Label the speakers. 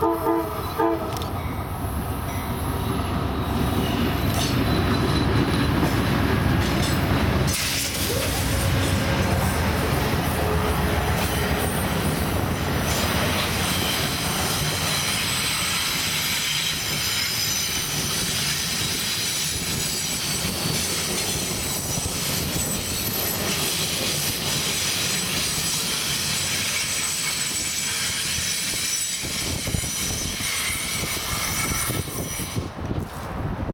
Speaker 1: Música